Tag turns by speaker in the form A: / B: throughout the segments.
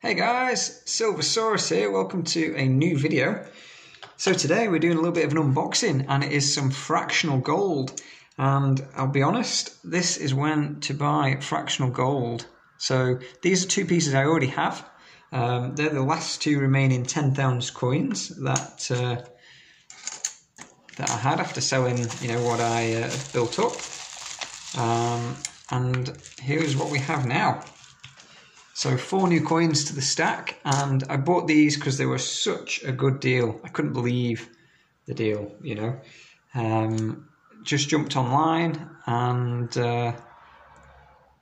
A: Hey guys, Silversaurus here, welcome to a new video. So today we're doing a little bit of an unboxing and it is some fractional gold. And I'll be honest, this is when to buy fractional gold. So these are two pieces I already have. Um, they're the last two remaining 10,000 coins that uh, that I had after selling, you know, what I uh, built up. Um, and here's what we have now. So four new coins to the stack, and I bought these because they were such a good deal. I couldn't believe the deal, you know. Um, just jumped online, and uh,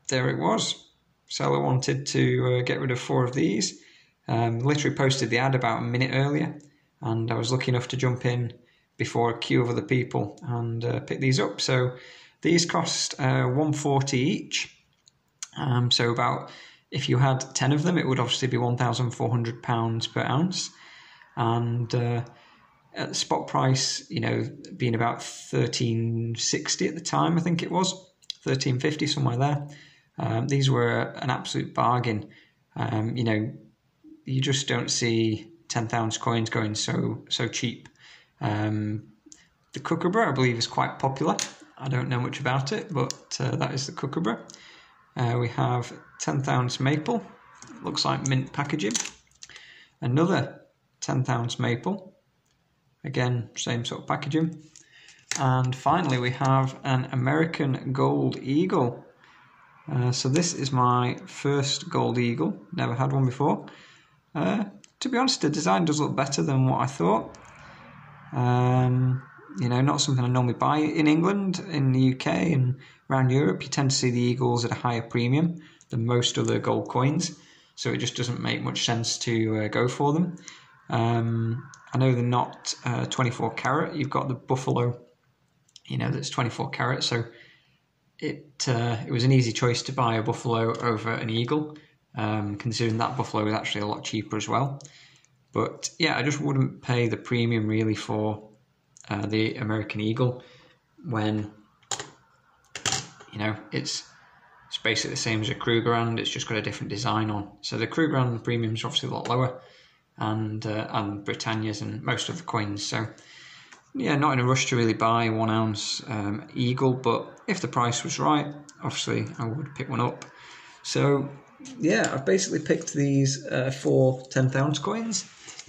A: there it was. Seller wanted to uh, get rid of four of these. Um, literally posted the ad about a minute earlier, and I was lucky enough to jump in before a queue of other people and uh, pick these up. So these cost uh, 140 each. Um, so about if you had 10 of them, it would obviously be £1,400 per ounce. And uh, at the spot price, you know, being about 1360 at the time, I think it was, 1350, somewhere there. Um, these were an absolute bargain. Um, you know, you just don't see 10,000 coins going so so cheap. Um, the kookaburra, I believe, is quite popular. I don't know much about it, but uh, that is the kookaburra. Uh, we have 10th ounce maple, looks like mint packaging. Another 10th ounce maple, again, same sort of packaging. And finally, we have an American Gold Eagle. Uh, so this is my first Gold Eagle, never had one before. Uh, to be honest, the design does look better than what I thought. Um, you know, not something I normally buy in England, in the UK, and around Europe. You tend to see the Eagles at a higher premium than most other gold coins, so it just doesn't make much sense to uh, go for them. Um, I know they're not uh, 24 carat. You've got the Buffalo, you know, that's 24 carat. So it uh, it was an easy choice to buy a Buffalo over an Eagle, um, considering that Buffalo is actually a lot cheaper as well. But yeah, I just wouldn't pay the premium really for uh, the American Eagle when you know it's it's basically the same as a Krugerrand. It's just got a different design on. So the Krugerrand premium is obviously a lot lower, and uh, and Britannia's and most of the coins. So yeah, not in a rush to really buy one ounce um, Eagle, but if the price was right, obviously I would pick one up. So yeah, I've basically picked these uh, four 10th ounce coins.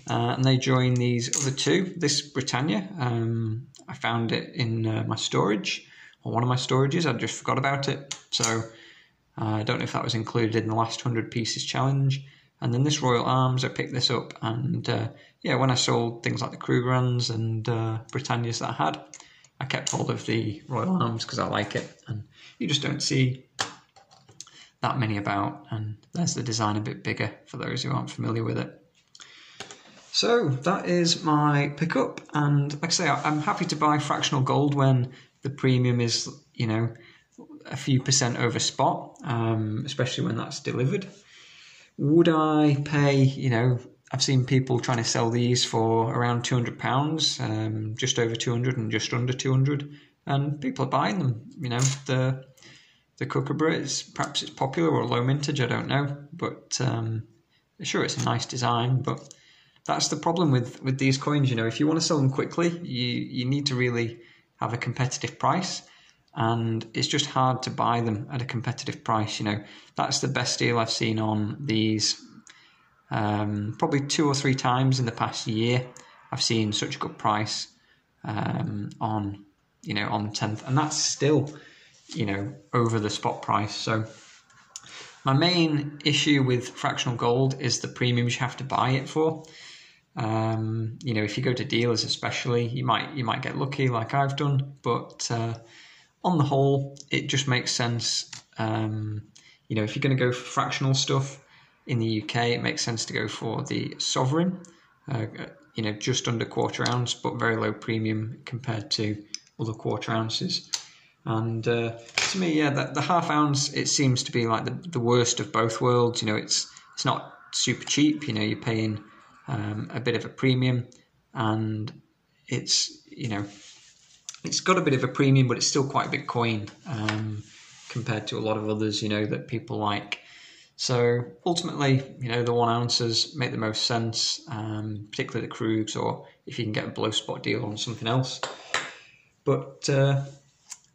A: Uh, and they join these other two. This Britannia, um, I found it in uh, my storage, or one of my storages. I just forgot about it. So uh, I don't know if that was included in the last 100 pieces challenge. And then this Royal Arms, I picked this up. And uh, yeah, when I sold things like the Krugerrands and uh, Britannias that I had, I kept hold of the Royal Arms because I like it. And you just don't see that many about. And there's the design a bit bigger for those who aren't familiar with it. So that is my pickup, and like I say, I'm happy to buy fractional gold when the premium is, you know, a few percent over spot, um, especially when that's delivered. Would I pay, you know, I've seen people trying to sell these for around two hundred pounds, um, just over two hundred and just under two hundred, and people are buying them. You know, the the kookaburra is perhaps it's popular or low mintage, I don't know, but um, sure it's a nice design, but that's the problem with with these coins. You know, if you want to sell them quickly, you you need to really have a competitive price, and it's just hard to buy them at a competitive price. You know, that's the best deal I've seen on these. Um, probably two or three times in the past year, I've seen such a good price um, on you know on tenth, and that's still you know over the spot price. So. My main issue with fractional gold is the premiums you have to buy it for. Um, you know, if you go to dealers, especially, you might you might get lucky, like I've done. But uh, on the whole, it just makes sense. Um, you know, if you're going to go for fractional stuff in the UK, it makes sense to go for the sovereign. Uh, you know, just under quarter ounce, but very low premium compared to other quarter ounces. And uh, to me, yeah, the, the half ounce it seems to be like the, the worst of both worlds. You know, it's it's not super cheap. You know, you're paying um, a bit of a premium, and it's you know it's got a bit of a premium, but it's still quite a big coin um, compared to a lot of others. You know that people like So ultimately, you know, the one ounces make the most sense, um, particularly the Krugs, or if you can get a blow spot deal on something else. But uh,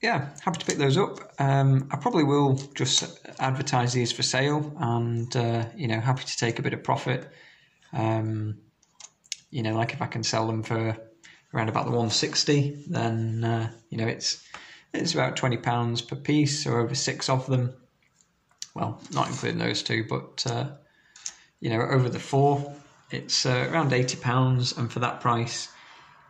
A: yeah, happy to pick those up. Um, I probably will just advertise these for sale, and uh, you know, happy to take a bit of profit. Um, you know, like if I can sell them for around about the 160, then uh, you know it's it's about 20 pounds per piece, or over six of them well, not including those two, but uh, you know, over the four, it's uh, around eighty pounds, and for that price,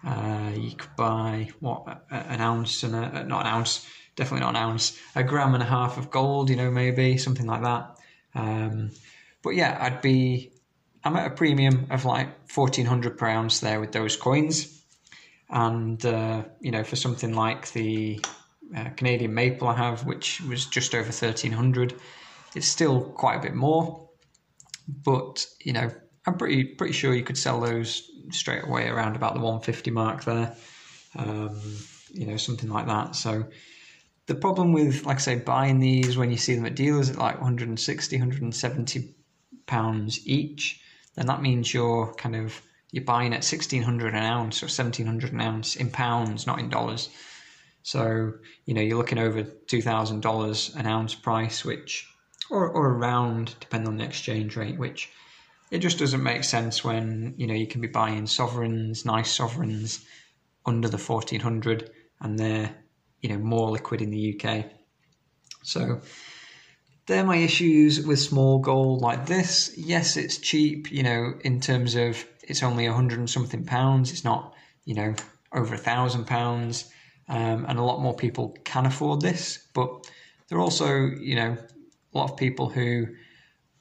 A: uh, you could buy what an ounce and a not an ounce, definitely not an ounce, a gram and a half of gold, you know, maybe something like that. Um, but yeah, I'd be, I'm at a premium of like fourteen hundred pounds there with those coins, and uh, you know, for something like the uh, Canadian maple I have, which was just over thirteen hundred it's still quite a bit more, but you know, I'm pretty pretty sure you could sell those straight away around about the 150 mark there. Um, you know, something like that. So the problem with, like I say, buying these when you see them at dealers at like 160, 170 pounds each, then that means you're kind of you're buying at 1600 an ounce or 1700 an ounce in pounds, not in dollars. So you know you're looking over two thousand dollars an ounce price, which or, or around, depending on the exchange rate, which it just doesn't make sense when you know you can be buying sovereigns, nice sovereigns, under the fourteen hundred, and they're you know more liquid in the UK. So they're my issues with small gold like this. Yes, it's cheap, you know, in terms of it's only a hundred and something pounds. It's not, you know, over a thousand pounds, um, and a lot more people can afford this. But there are also, you know, a lot of people who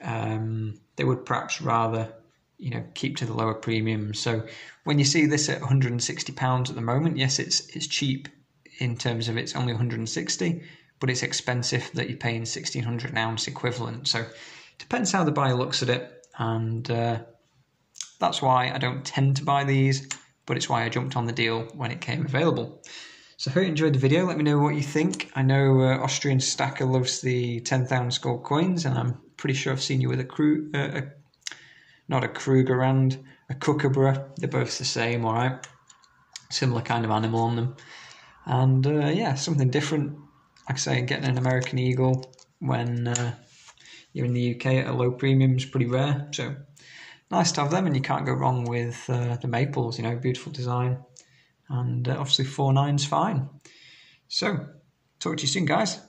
A: um, they would perhaps rather you know keep to the lower premiums. So when you see this at 160 pounds at the moment, yes, it's it's cheap in terms of it's only 160, but it's expensive that you're paying 1600 an ounce equivalent. So it depends how the buyer looks at it, and uh, that's why I don't tend to buy these, but it's why I jumped on the deal when it came available. So I hope you enjoyed the video. Let me know what you think. I know uh, Austrian Stacker loves the 10,000 gold coins, and I'm pretty sure I've seen you with a crew, uh, a, not a Krugerrand, a Kookaburra. They're both the same, all right. Similar kind of animal on them. And uh, yeah, something different. Like I say, getting an American Eagle when uh, you're in the UK at a low premium is pretty rare. So nice to have them, and you can't go wrong with uh, the maples. You know, beautiful design and uh, obviously four nine's fine. So, talk to you soon, guys.